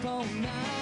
up all night.